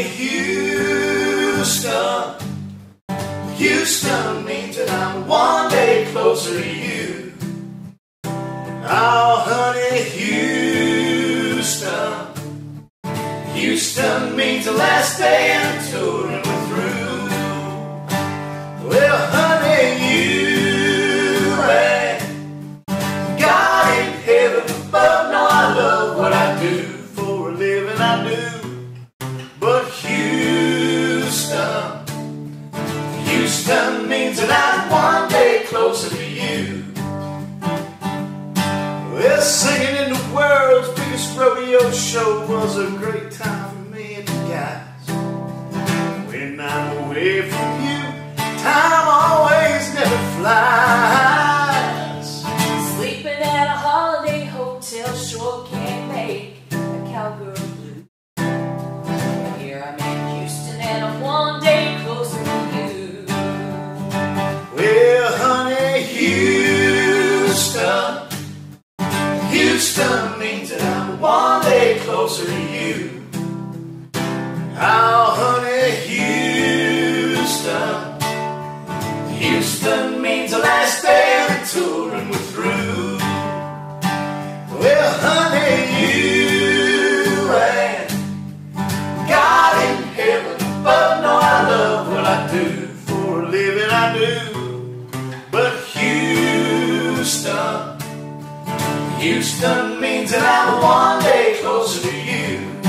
Houston. Houston means that I'm one day closer to you. Oh, honey, Houston. Houston means the last day the Houston means that I'm one day closer to you. Well, singing in the world's biggest rodeo show was a great time for me and the guys. When I'm away from you, time always never flies. Houston means that I'm one day closer to you. Oh, honey, Houston. Houston means the last day Houston, means that I'm one day closer to you.